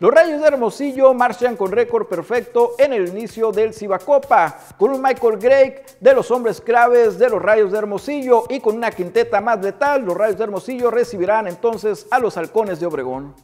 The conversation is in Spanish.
Los Rayos de Hermosillo marchan con récord perfecto en el inicio del Cibacopa, con un Michael Gray de los hombres claves de los Rayos de Hermosillo y con una quinteta más letal, los Rayos de Hermosillo recibirán entonces a los Halcones de Obregón.